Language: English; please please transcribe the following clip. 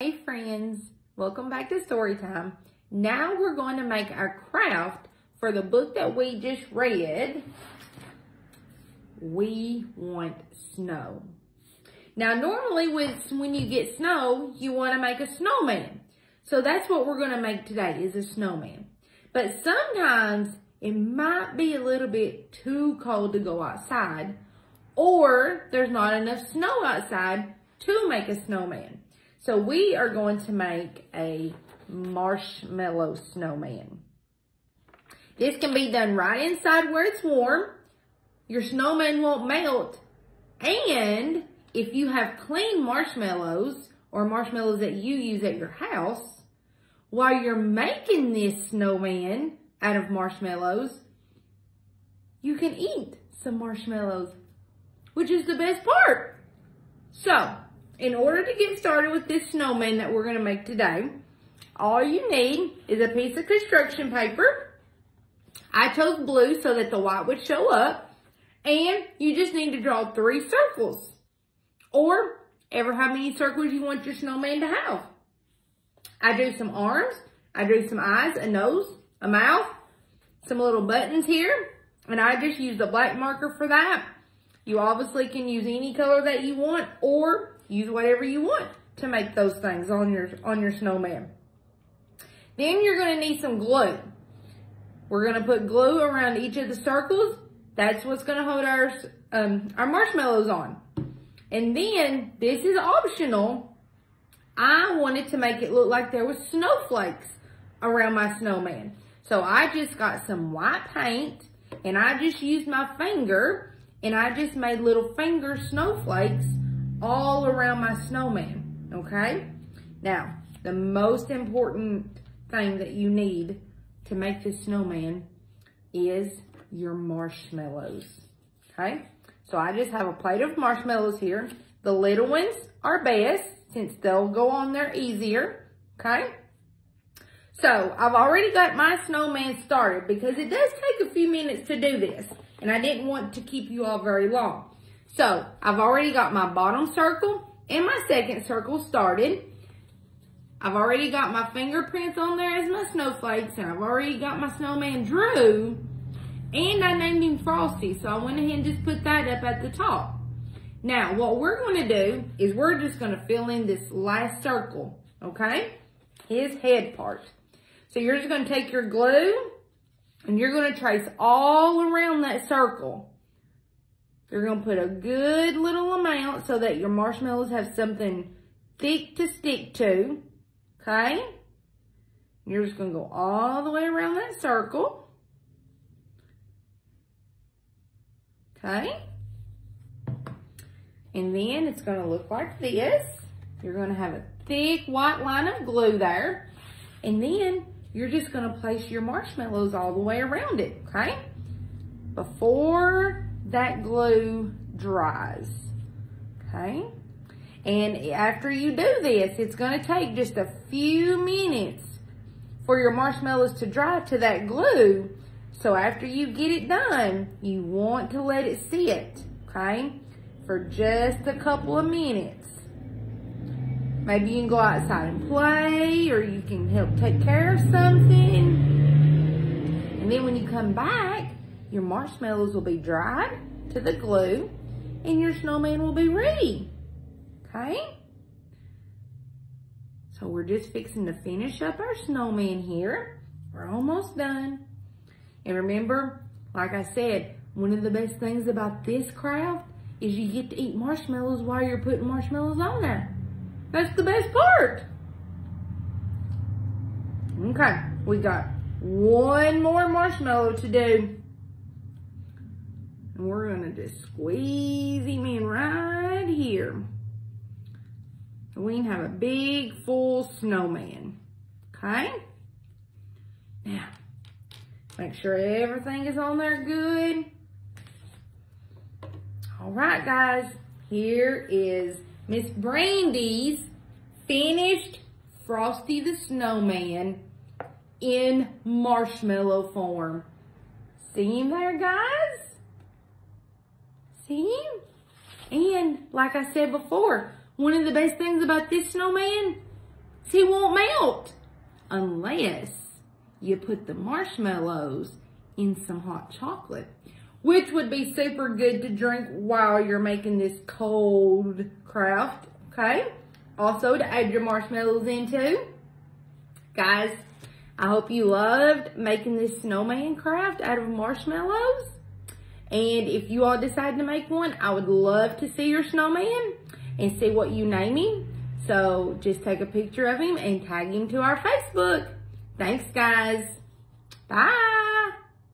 Hey friends, welcome back to story time. Now we're going to make our craft for the book that we just read. We want snow. Now normally with when you get snow, you want to make a snowman. So that's what we're going to make today is a snowman. But sometimes it might be a little bit too cold to go outside or there's not enough snow outside to make a snowman. So we are going to make a marshmallow snowman. This can be done right inside where it's warm. Your snowman won't melt. And if you have clean marshmallows or marshmallows that you use at your house, while you're making this snowman out of marshmallows, you can eat some marshmallows, which is the best part. So, in order to get started with this snowman that we're going to make today, all you need is a piece of construction paper. I chose blue so that the white would show up. And you just need to draw three circles. Or ever how many circles you want your snowman to have. I drew some arms. I drew some eyes, a nose, a mouth, some little buttons here. And I just used a black marker for that. You obviously can use any color that you want or use whatever you want to make those things on your, on your snowman. Then you're going to need some glue. We're going to put glue around each of the circles. That's what's going to hold our, um, our marshmallows on. And then, this is optional. I wanted to make it look like there was snowflakes around my snowman. So I just got some white paint and I just used my finger and I just made little finger snowflakes all around my snowman, okay? Now, the most important thing that you need to make this snowman is your marshmallows, okay? So I just have a plate of marshmallows here. The little ones are best since they'll go on there easier, okay? So I've already got my snowman started because it does take a few minutes to do this and I didn't want to keep you all very long. So I've already got my bottom circle and my second circle started. I've already got my fingerprints on there as my snowflakes and I've already got my snowman Drew and I named him Frosty. So I went ahead and just put that up at the top. Now what we're going to do is we're just going to fill in this last circle, okay? His head part. So you're just going to take your glue and you're going to trace all around that circle. You're going to put a good little amount so that your marshmallows have something thick to stick to. Okay? You're just going to go all the way around that circle. Okay? And then it's going to look like this. You're going to have a thick white line of glue there. And then you're just to place your marshmallows all the way around it, okay? Before that glue dries, okay? And after you do this, it's to take just a few minutes for your marshmallows to dry to that glue. So after you get it done, you want to let it sit, okay? For just a couple of minutes. Maybe you can go outside and play or you can help take care of something. And then when you come back, your marshmallows will be dried to the glue and your snowman will be ready. Okay? So we're just fixing to finish up our snowman here. We're almost done. And remember, like I said, one of the best things about this craft is you get to eat marshmallows while you're putting marshmallows on there. That's the best part. Okay, we got one more marshmallow to do. And we're gonna just squeeze him in right here. So we can have a big full snowman, okay? Now, make sure everything is on there good. All right, guys, here is Miss Brandi's finished Frosty the Snowman in marshmallow form. See him there, guys? See him? And like I said before, one of the best things about this snowman, is he won't melt unless you put the marshmallows in some hot chocolate, which would be super good to drink while you're making this cold craft, okay? Also to add your marshmallows into. Guys, I hope you loved making this snowman craft out of marshmallows. And if you all decide to make one, I would love to see your snowman and see what you name him. So just take a picture of him and tag him to our Facebook. Thanks, guys. Bye.